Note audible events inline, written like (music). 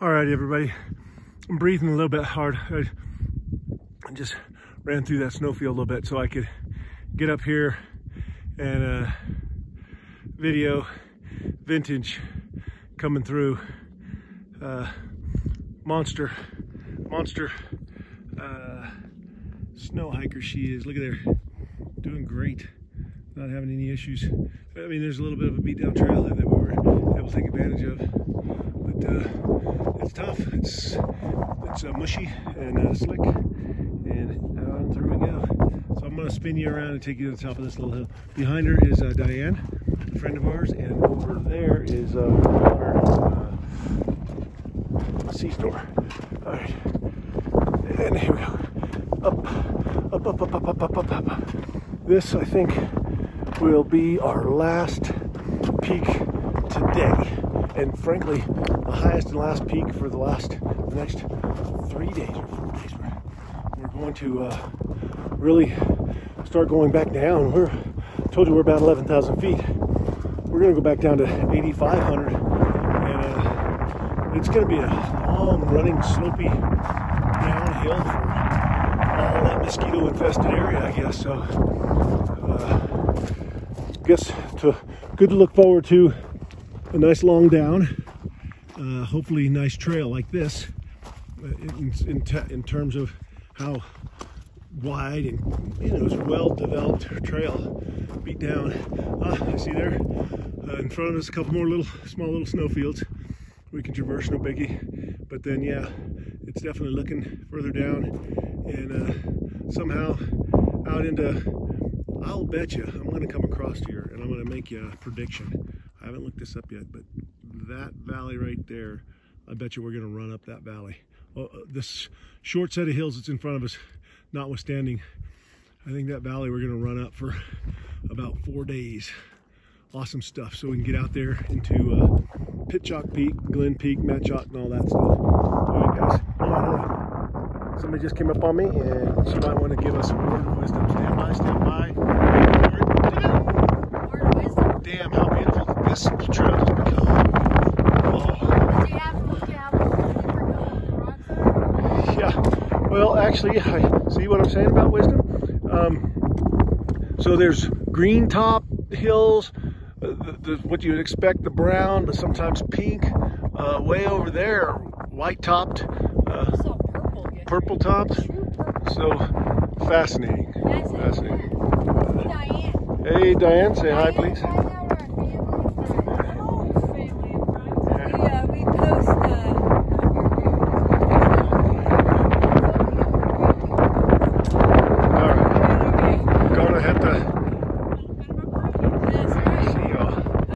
All right, everybody. I'm breathing a little bit hard. I just ran through that snowfield a little bit so I could get up here and uh, video vintage coming through. Uh, monster, monster uh, snow hiker she is. Look at her, doing great not having any issues. I mean, there's a little bit of a beat down trail there that we were able to take advantage of. But uh, it's tough. It's it's uh, mushy and uh, slick, and uh, on through we go. So I'm gonna spin you around and take you to the top of this little hill. Behind her is uh, Diane, a friend of ours, and over there is uh, our sea store. All right, and here we go. Up, up, up, up, up, up, up, up. This I think will be our last peak today and frankly, the highest and last peak for the last, the next three days or four days. We're, we're going to uh, really start going back down. We're told you we're about 11,000 feet. We're to go back down to 8,500, and uh, it's to be a long, running, slopey downhill for all that mosquito-infested area, I guess. So, uh, guess to good to look forward to a nice long down, uh, hopefully nice trail like this uh, in, in, in, terms of how wide and you know it's well developed trail beat down. Ah I see there? Uh, in front of us a couple more little small little snow fields. We can traverse no biggie. But then yeah it's definitely looking further down and uh, somehow out into I'll bet you I'm going to come across here and I'm going to make you a prediction I haven't looked this up yet, but that valley right there, I bet you we're going to run up that valley. Oh, uh, this short set of hills that's in front of us, notwithstanding, I think that valley we're going to run up for about four days. Awesome stuff. So we can get out there into uh, Pitchock Peak, Glen Peak, Matchock, and all that stuff. All right, guys. Hold on, hold on. Somebody just came up on me, and she might want to give us a word of wisdom. Stand by, stand by. Damn, how this trail has become. Oh. Yeah, well, actually, (laughs) I see what I'm saying about wisdom. Um, so there's green top hills, uh, the, the, what you would expect, the brown, but sometimes pink. Uh, way over there, white topped, uh, purple tops. So fascinating. Fascinating. Hey, Diane, say hi, please.